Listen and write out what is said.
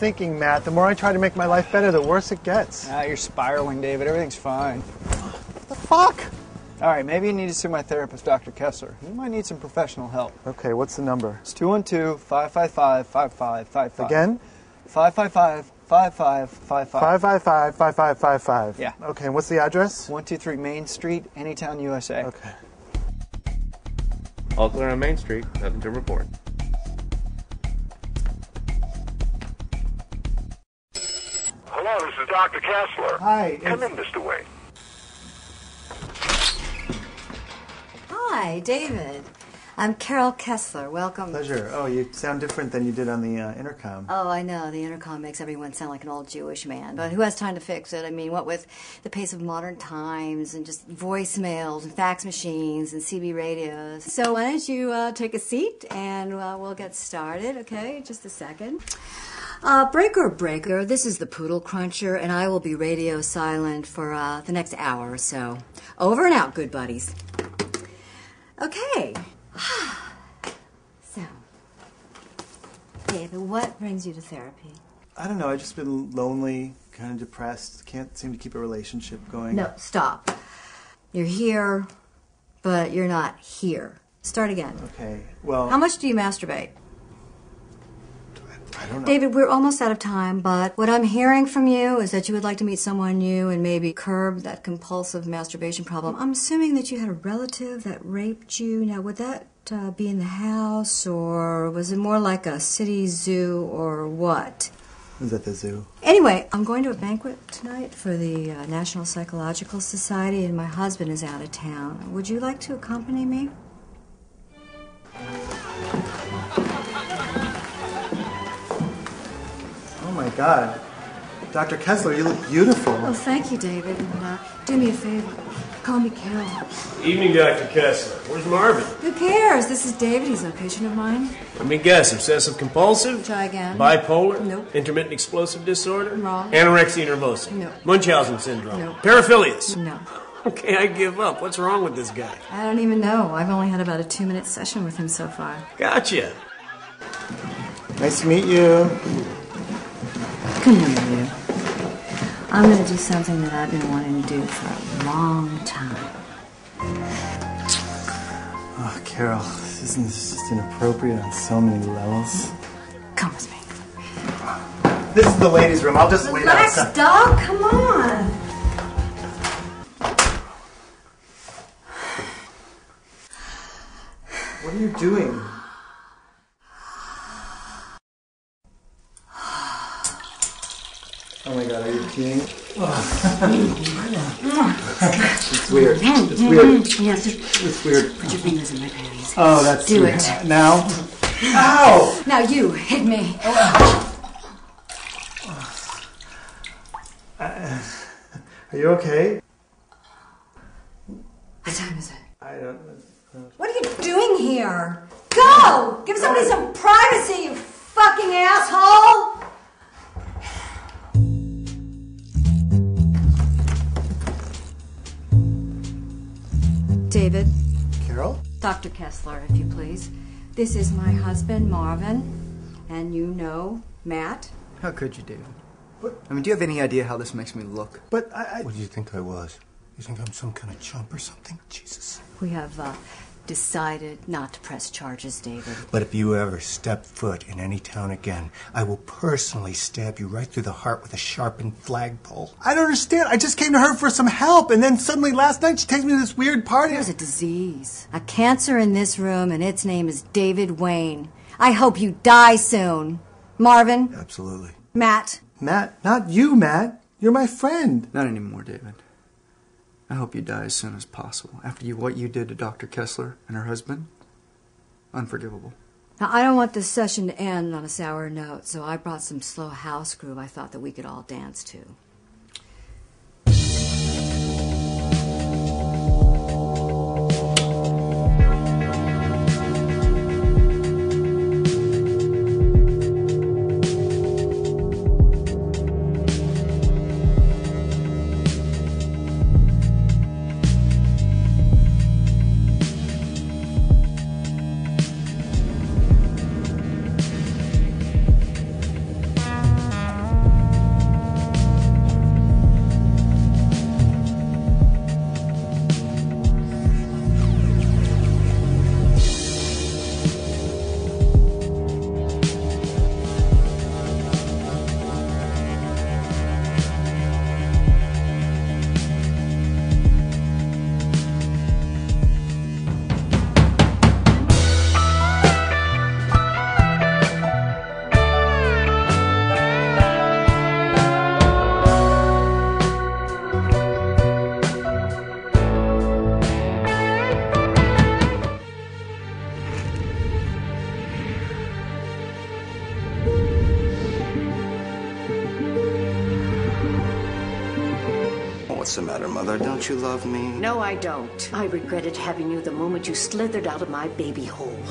thinking, Matt. The more I try to make my life better, the worse it gets. Ah, you're spiraling, David. Everything's fine. The fuck? All right, maybe you need to see my therapist, Dr. Kessler. You might need some professional help. Okay, what's the number? It's 212 555 5555. Again? 555 5555. 555 5555. Yeah. Okay, and what's the address? 123 Main Street, Anytown, USA. Okay. All clear on Main Street. Nothing to report. Hello, this is Dr. Kessler. Hi. Come in, Mr. Wain. Hi, David. I'm Carol Kessler. Welcome. Pleasure. Oh, you sound different than you did on the uh, intercom. Oh, I know. The intercom makes everyone sound like an old Jewish man. But who has time to fix it? I mean, what with the pace of modern times and just voicemails and fax machines and CB radios. So why don't you uh, take a seat and uh, we'll get started, okay? Just a second. Uh, breaker, breaker. This is the Poodle Cruncher, and I will be radio silent for uh, the next hour or so. Over and out, good buddies. Okay. so, David, what brings you to therapy? I don't know. I've just been lonely, kind of depressed. Can't seem to keep a relationship going. No, stop. You're here, but you're not here. Start again. Okay. Well, How much do you masturbate? I don't know. David, we're almost out of time, but what I'm hearing from you is that you would like to meet someone new and maybe curb that compulsive masturbation problem. I'm assuming that you had a relative that raped you. Now, would that uh, be in the house, or was it more like a city zoo, or what? Was at the zoo. Anyway, I'm going to a banquet tonight for the uh, National Psychological Society, and my husband is out of town. Would you like to accompany me? My God. Dr. Kessler, you look beautiful. Oh, thank you, David. And uh, do me a favor. Call me Carol. Evening, Dr. Kessler. Where's Marvin? Who cares? This is David. He's a patient of mine. Let me guess. Obsessive compulsive? Try again. Bipolar? Nope. Intermittent explosive disorder? Wrong. Anorexia nervosa? No. Munchausen syndrome? No. Paraphilias? No. Okay, I give up. What's wrong with this guy? I don't even know. I've only had about a two minute session with him so far. Gotcha. Nice to meet you. Come here, you. I'm going to do something that I've been wanting to do for a long time. Oh, Carol, isn't this just inappropriate on so many levels? Come with me. This is the ladies' room. I'll just wait Relax, outside. dog. Come on. What are you doing? Oh are you peeing? it's weird. It's weird. Mm-hmm. Mm-hmm. Yes, It's weird. put your fingers in my panties. Oh, that's Do weird. it. Now? Ow! Now you hit me. Uh, are you okay? What time is it? I don't What are you doing here? Go! Give somebody some privacy, you fucking asshole! David, Carol? Dr. Kessler, if you please. This is my husband, Marvin, and you know Matt. How could you, David? What? I mean, do you have any idea how this makes me look? But I, I What do you think I was? You think I'm some kind of chump or something? Jesus. We have uh, decided not to press charges, David. But if you ever step foot in any town again, I will personally stab you right through the heart with a sharpened flagpole. I don't understand. I just came to her for some help, and then suddenly last night she takes me to this weird party. There's a disease, a cancer in this room, and its name is David Wain. I hope you die soon. Marvin, Absolutely. Matt, Matt, not you, Matt. You're my friend. Not anymore, David. I hope you die as soon as possible. After you, what you did to Dr. Kessler and her husband, unforgivable. Now, I don't want this session to end on a sour note, so I brought some slow house groove I thought that we could all dance to. Matter, Mother? Don't you love me? No, I don't. I regretted having you the moment you slithered out of my baby hole.